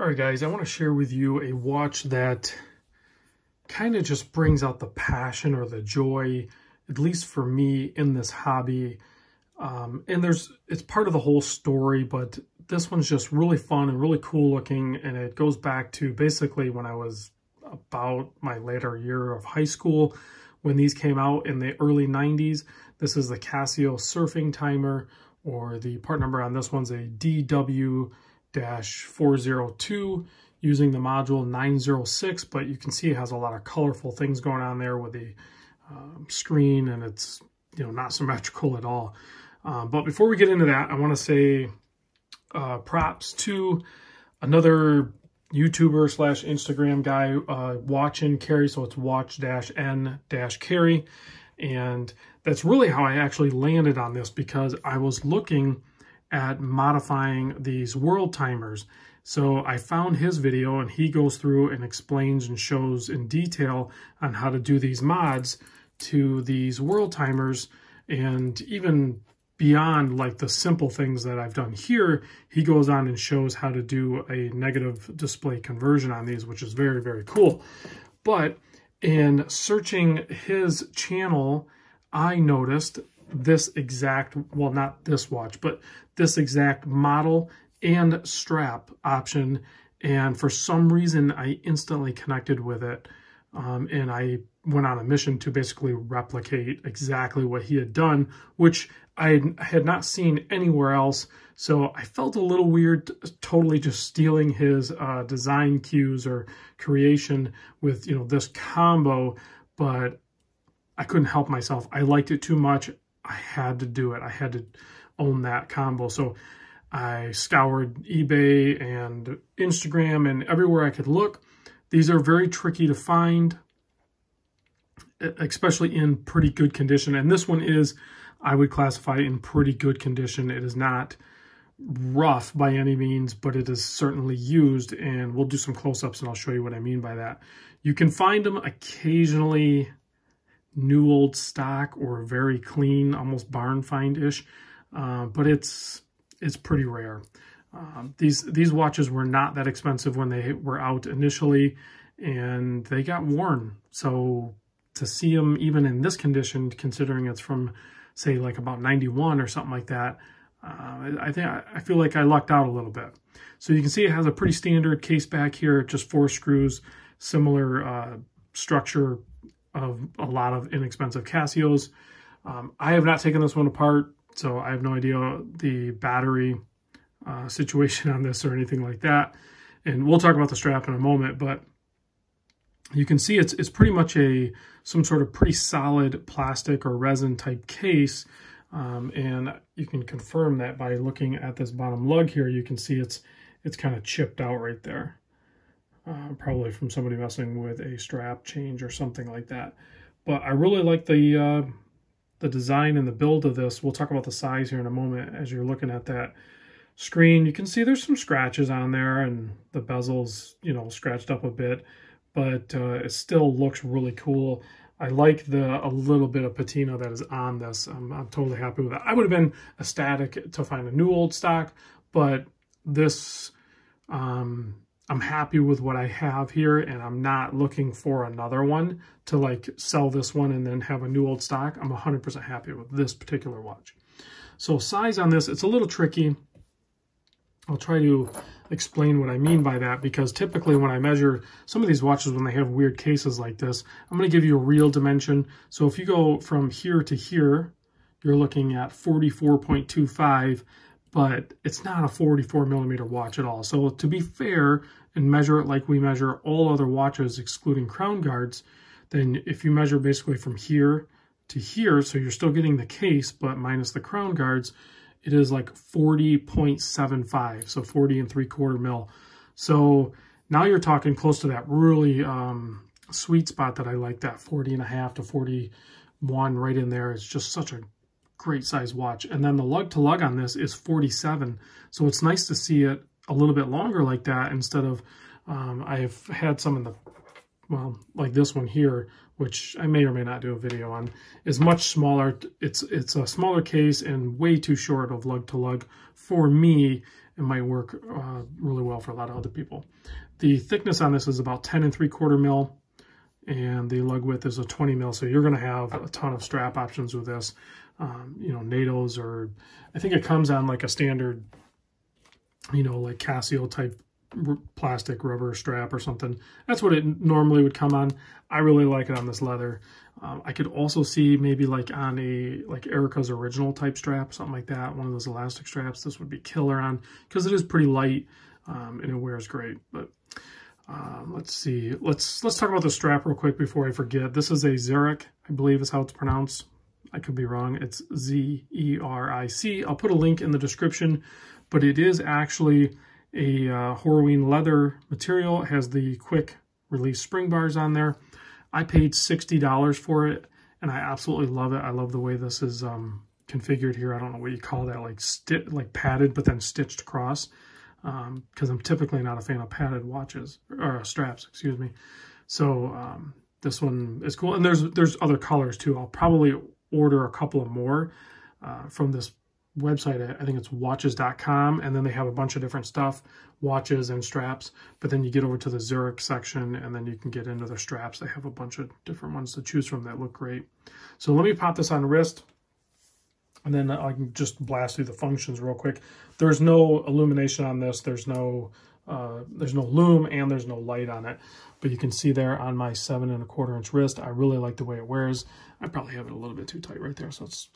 All right, guys, I want to share with you a watch that kind of just brings out the passion or the joy, at least for me, in this hobby. Um, and there's it's part of the whole story, but this one's just really fun and really cool looking. And it goes back to basically when I was about my later year of high school when these came out in the early 90s. This is the Casio surfing timer, or the part number on this one's a DW 402 using the module 906, but you can see it has a lot of colorful things going on there with the um, screen and it's, you know, not symmetrical at all. Um, but before we get into that, I want to say uh, props to another YouTuber slash Instagram guy, uh, Watch and Carry. So it's watch dash n dash carry. And that's really how I actually landed on this because I was looking at modifying these world timers. So I found his video and he goes through and explains and shows in detail on how to do these mods to these world timers and even beyond like the simple things that I've done here, he goes on and shows how to do a negative display conversion on these, which is very, very cool. But in searching his channel, I noticed this exact, well, not this watch, but this exact model and strap option. And for some reason, I instantly connected with it. Um, and I went on a mission to basically replicate exactly what he had done, which I had not seen anywhere else. So I felt a little weird totally just stealing his uh, design cues or creation with, you know, this combo, but I couldn't help myself. I liked it too much. I had to do it. I had to own that combo. So I scoured eBay and Instagram and everywhere I could look. These are very tricky to find, especially in pretty good condition. And this one is, I would classify in pretty good condition. It is not rough by any means, but it is certainly used. And we'll do some close-ups and I'll show you what I mean by that. You can find them occasionally new old stock or very clean, almost barn find-ish, uh, but it's it's pretty rare. Um, these these watches were not that expensive when they were out initially, and they got worn. So to see them even in this condition, considering it's from say like about 91 or something like that, uh, I think I feel like I lucked out a little bit. So you can see it has a pretty standard case back here, just four screws, similar uh, structure of a lot of inexpensive Casios. Um, I have not taken this one apart, so I have no idea the battery uh, situation on this or anything like that. And we'll talk about the strap in a moment, but you can see it's it's pretty much a some sort of pretty solid plastic or resin type case. Um, and you can confirm that by looking at this bottom lug here, you can see it's it's kind of chipped out right there uh, probably from somebody messing with a strap change or something like that. But I really like the uh, the design and the build of this. We'll talk about the size here in a moment as you're looking at that screen. You can see there's some scratches on there and the bezel's, you know, scratched up a bit, but uh, it still looks really cool. I like the a little bit of patina that is on this. I'm, I'm totally happy with it. I would have been ecstatic to find a new old stock, but this um, I'm happy with what I have here and I'm not looking for another one to like sell this one and then have a new old stock. I'm 100% happy with this particular watch. So size on this, it's a little tricky. I'll try to explain what I mean by that because typically when I measure some of these watches when they have weird cases like this, I'm going to give you a real dimension. So if you go from here to here, you're looking at 44.25 but it's not a 44 millimeter watch at all. So to be fair and measure it like we measure all other watches excluding crown guards, then if you measure basically from here to here, so you're still getting the case, but minus the crown guards, it is like 40.75, so 40 and three quarter mil. So now you're talking close to that really um, sweet spot that I like, that 40 and a half to 41 right in there. It's just such a great size watch. And then the lug to lug on this is 47. So it's nice to see it a little bit longer like that instead of, um, I've had some in the, well, like this one here, which I may or may not do a video on, is much smaller. It's, it's a smaller case and way too short of lug to lug for me. it might work uh, really well for a lot of other people. The thickness on this is about 10 and 3 quarter mil, and the lug width is a 20 mil, so you're going to have a ton of strap options with this. Um, you know, NATO's or I think it comes on like a standard, you know, like Casio type plastic rubber strap or something. That's what it normally would come on. I really like it on this leather. Um, I could also see maybe like on a like Erika's Original type strap, something like that, one of those elastic straps. This would be killer on because it is pretty light um, and it wears great. But um, let's see, let's let's talk about the strap real quick before I forget. This is a Xeric, I believe is how it's pronounced. I could be wrong. It's Z-E-R-I-C. I'll put a link in the description, but it is actually a uh, Horween leather material. It has the quick release spring bars on there. I paid $60 for it, and I absolutely love it. I love the way this is um, configured here. I don't know what you call that, like like padded, but then stitched across. Because um, I'm typically not a fan of padded watches, or uh, straps, excuse me. So um, this one is cool. And there's there's other colors too. I'll probably order a couple of more uh, from this website. I think it's watches.com. And then they have a bunch of different stuff, watches and straps. But then you get over to the Xeric section and then you can get into the straps. They have a bunch of different ones to choose from that look great. So let me pop this on wrist. And then I can just blast through the functions real quick. There's no illumination on this. There's no uh, there's no lume and there's no light on it. But you can see there on my seven and a quarter inch wrist, I really like the way it wears. I probably have it a little bit too tight right there. So it's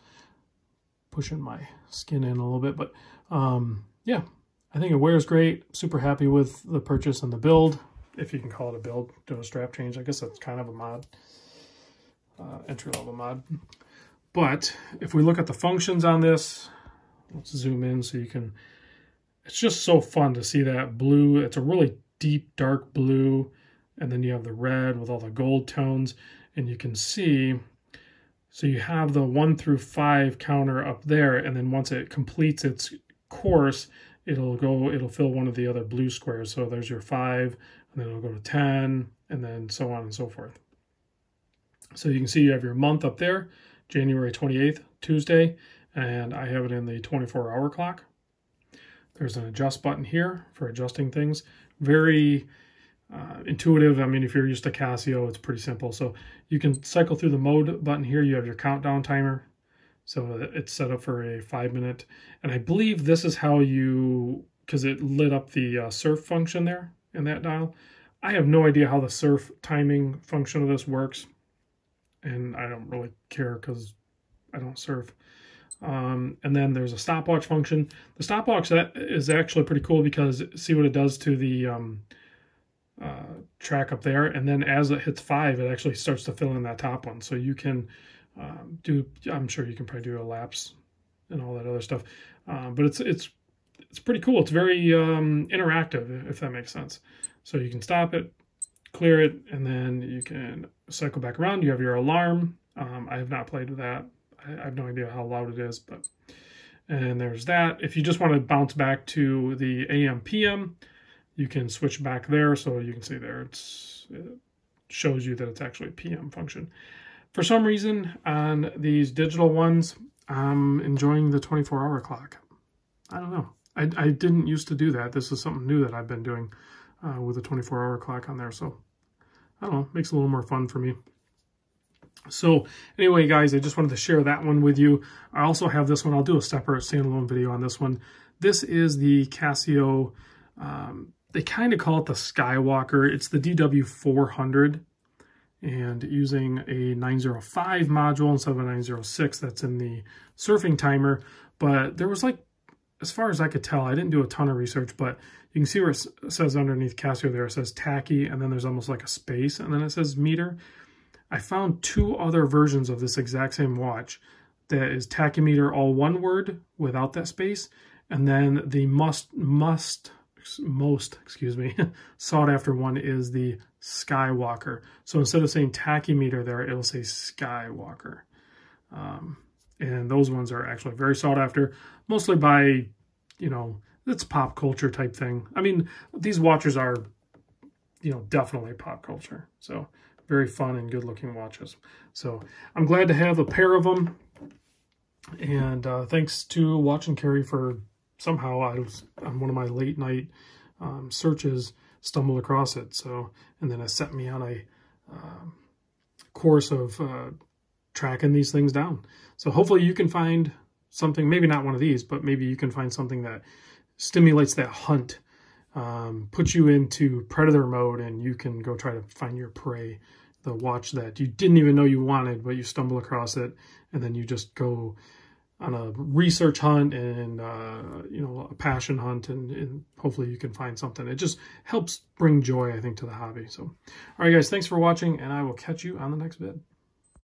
pushing my skin in a little bit. But um, yeah, I think it wears great. Super happy with the purchase and the build, if you can call it a build, doing a strap change. I guess that's kind of a mod, uh, entry-level mod. But if we look at the functions on this, let's zoom in so you can, it's just so fun to see that blue. It's a really deep, dark blue, and then you have the red with all the gold tones, and you can see so you have the one through five counter up there, and then once it completes its course, it'll go, it'll fill one of the other blue squares. So there's your five, and then it'll go to 10, and then so on and so forth. So you can see you have your month up there, January 28th, Tuesday, and I have it in the 24 hour clock. There's an adjust button here for adjusting things. Very uh, intuitive. I mean, if you're used to Casio, it's pretty simple. So you can cycle through the mode button here. You have your countdown timer. So it's set up for a five minute. And I believe this is how you, because it lit up the uh, surf function there in that dial. I have no idea how the surf timing function of this works. And I don't really care because I don't surf. Um, and then there's a stopwatch function. The stopwatch that is actually pretty cool because see what it does to the um, uh, track up there. And then as it hits five, it actually starts to fill in that top one. So you can um, do, I'm sure you can probably do a lapse and all that other stuff. Um, but it's, it's, it's pretty cool. It's very um, interactive, if that makes sense. So you can stop it, clear it, and then you can cycle back around. You have your alarm. Um, I have not played with that. I, have no idea how loud it is, but and there's that. If you just want to bounce back to the AM PM, you can switch back there. So you can see there, it's, it shows you that it's actually PM function. For some reason, on these digital ones, I'm enjoying the 24-hour clock. I don't know. I, I didn't used to do that. This is something new that I've been doing uh, with a 24-hour clock on there. So, I don't know. Makes a little more fun for me. So anyway, guys, I just wanted to share that one with you. I also have this one. I'll do a separate standalone video on this one. This is the Casio um, they kind of call it the Skywalker. It's the DW400 and using a 905 module instead of a 906 that's in the surfing timer. But there was like, as far as I could tell, I didn't do a ton of research, but you can see where it says underneath Casio there, it says tachy, and then there's almost like a space, and then it says meter. I found two other versions of this exact same watch that is tachymeter all one word without that space, and then the must must most, excuse me, sought after one is the Skywalker. So instead of saying tachymeter there, it'll say Skywalker. Um, and those ones are actually very sought after, mostly by, you know, it's pop culture type thing. I mean, these watches are, you know, definitely pop culture. So very fun and good looking watches. So I'm glad to have a pair of them. And uh, thanks to Watch and Carry for somehow I was on one of my late night um, searches stumbled across it. So, and then it set me on a uh, course of uh, tracking these things down. So hopefully you can find something, maybe not one of these, but maybe you can find something that stimulates that hunt, um, puts you into predator mode, and you can go try to find your prey, the watch that you didn't even know you wanted, but you stumble across it, and then you just go on a research hunt and uh, you know a passion hunt and, and, hopefully you can find something. It just helps bring joy i think to the hobby. So all right guys thanks for watching and i will catch you on the next vid